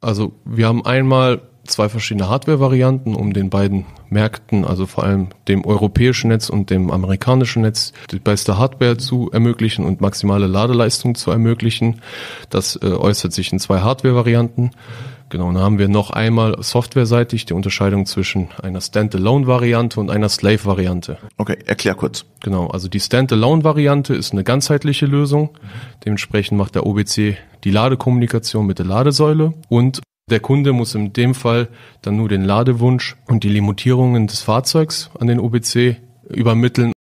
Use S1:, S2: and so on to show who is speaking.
S1: Also wir haben einmal zwei verschiedene Hardware-Varianten, um den beiden Märkten, also vor allem dem europäischen Netz und dem amerikanischen Netz, die beste Hardware zu ermöglichen und maximale Ladeleistung zu ermöglichen. Das äh, äußert sich in zwei Hardware-Varianten. Genau, dann haben wir noch einmal softwareseitig die Unterscheidung zwischen einer Standalone-Variante und einer Slave-Variante.
S2: Okay, erklär kurz.
S1: Genau, also die Standalone-Variante ist eine ganzheitliche Lösung. Dementsprechend macht der OBC die Ladekommunikation mit der Ladesäule und der Kunde muss in dem Fall dann nur den Ladewunsch und die Limitierungen des Fahrzeugs an den OBC übermitteln